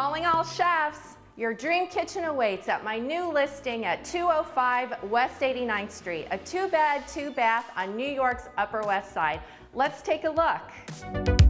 Calling all chefs. Your dream kitchen awaits at my new listing at 205 West 89th Street, a two bed, two bath on New York's Upper West Side. Let's take a look.